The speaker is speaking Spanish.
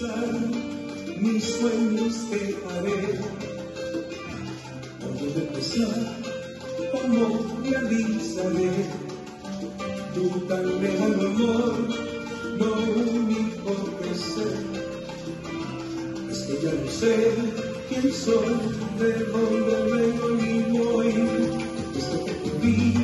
mis sueños te haré. Cuando empezar, como realizaré tu tan lejano amor, lo único que sé es que ya no sé quién soy, de dónde vengo ni voy, desde que te vi